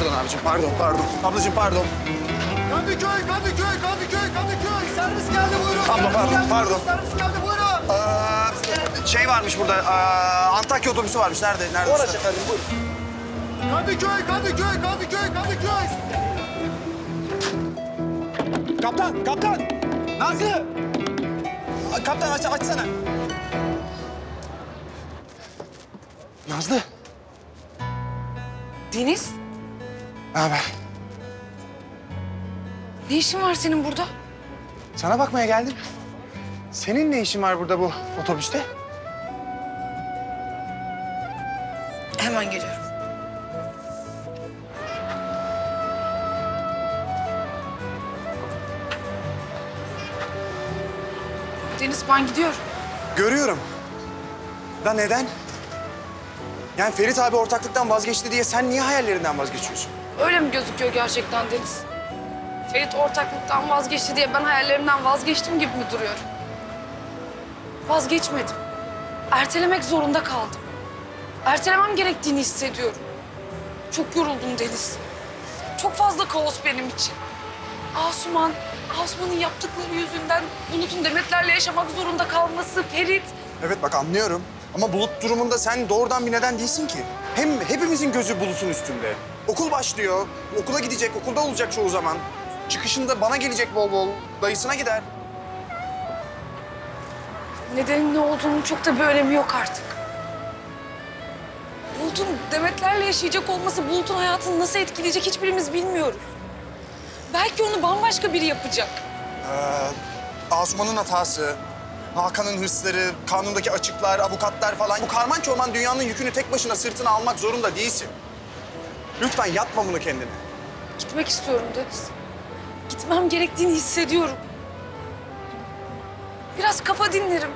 abicim. Pardon, pardon. Ablacığım pardon. Kadıköy, Kadıköy, Kadıköy, Kadıköy. Servis geldi buyurun. Abla, Servis pardon, geldi, pardon. Servis geldi buyurun. Aa, şey varmış burada. aa, Antakya otobüsü varmış. Nerede? Nerede? Orası efendim buyurun. Kadıköy, Kadıköy, Kadıköy, Kadıköy. Kaptan, kaptan. Nazlı. Kaptan aç, açsana. Nazlı. Deniz, Ne haber? ne işin var senin burada? Sana bakmaya geldim. Senin ne işin var burada bu otobüste? Hemen geliyorum. Deniz ben gidiyorum. Görüyorum. Da neden? Yani Ferit abi ortaklıktan vazgeçti diye sen niye hayallerinden vazgeçiyorsun? Öyle mi gözüküyor gerçekten Deniz? Ferit ortaklıktan vazgeçti diye ben hayallerimden vazgeçtim gibi mi duruyorum? Vazgeçmedim. Ertelemek zorunda kaldım. Ertelemem gerektiğini hissediyorum. Çok yoruldum Deniz. Çok fazla kaos benim için. Asuman, Asuman'ın yaptıkları yüzünden Bulut'un Demetler'le yaşamak zorunda kalması, Ferit. Evet bak anlıyorum. Ama bulut durumunda sen doğrudan bir neden değilsin ki. Hem hepimizin gözü bulutun üstünde. Okul başlıyor. Okula gidecek, okulda olacak çoğu zaman. Çıkışında bana gelecek bol bol. Dayısına gider. Nedenin ne olduğunu çok da bir önemi yok artık. Bulut'un Demetler'le yaşayacak olması Bulut'un hayatını nasıl etkileyecek hiçbirimiz bilmiyoruz. Belki onu bambaşka biri yapacak. Ee, Asuman'ın hatası, Hakan'ın hırsları, kanundaki açıklar, avukatlar falan. Bu karman çorman dünyanın yükünü tek başına sırtına almak zorunda değilsin. Lütfen yapma bunu kendine. Gitmek istiyorum Deniz. Gitmem gerektiğini hissediyorum. Biraz kafa dinlerim,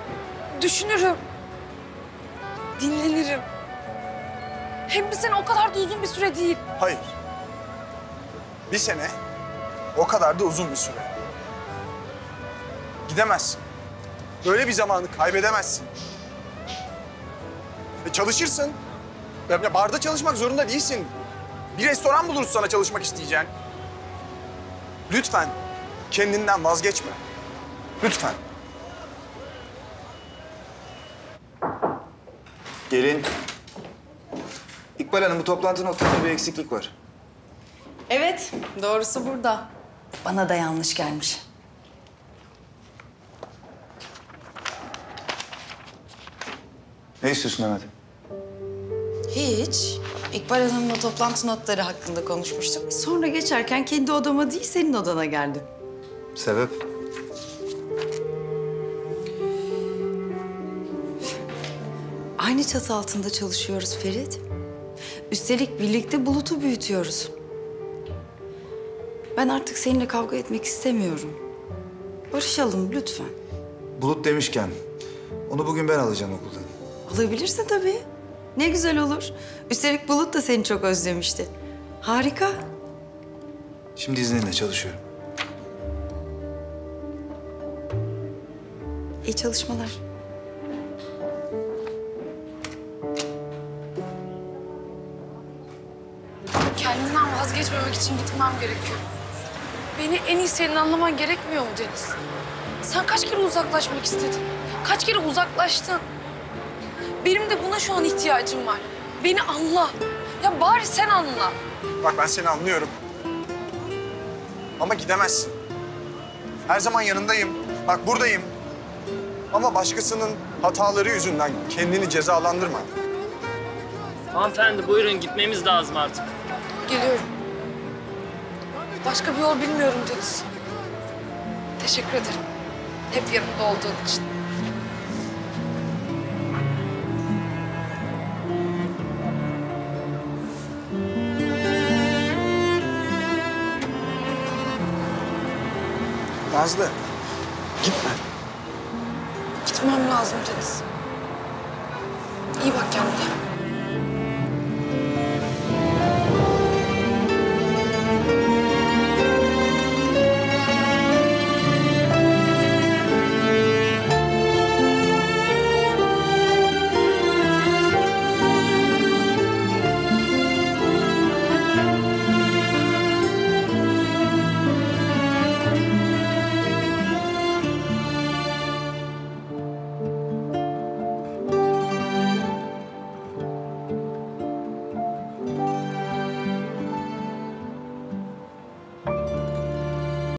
düşünürüm, dinlenirim. Hem bir sene o kadar da uzun bir süre değil. Hayır. Bir sene o kadar da uzun bir süre. Gidemezsin. Böyle bir zamanı kaybedemezsin. E çalışırsın. Ya- barda çalışmak zorunda değilsin. Bir restoran buluruz sana çalışmak isteyeceğin. Lütfen kendinden vazgeçme. Lütfen. Gelin. İkbal Hanım bu toplantı notlarında bir eksiklik var. Evet, doğrusu burada. Bana da yanlış gelmiş. Ne istiyorsun Mehmet? Hiç. İkbal Hanım'la toplantı notları hakkında konuşmuştuk. Sonra geçerken kendi odama değil, senin odana geldim. Sebep? Aynı çatı altında çalışıyoruz Ferit. Üstelik birlikte bulutu büyütüyoruz. Ben artık seninle kavga etmek istemiyorum. Barışalım lütfen. Bulut demişken onu bugün ben alacağım okuldan. Alabilirsin tabii. Ne güzel olur. Üstelik Bulut da seni çok özlemişti. Harika. Şimdi izninle çalışıyorum. İyi çalışmalar. Kendimden vazgeçmemek için gitmem gerekiyor. Beni en iyi senin anlaman gerekmiyor mu Deniz? Sen kaç kere uzaklaşmak istedin? Kaç kere uzaklaştın? Benim de buna şu an ihtiyacım var. Beni anla. Ya bari sen anla. Bak ben seni anlıyorum. Ama gidemezsin. Her zaman yanındayım. Bak buradayım. Ama başkasının hataları yüzünden kendini cezalandırma. Hanımefendi buyurun gitmemiz lazım artık. Geliyorum. Başka bir yol bilmiyorum Deniz. Teşekkür ederim. Hep yanımda olduğun için. Nazlı, gitme. Gitmem lazım Deniz. İyi bak kendine.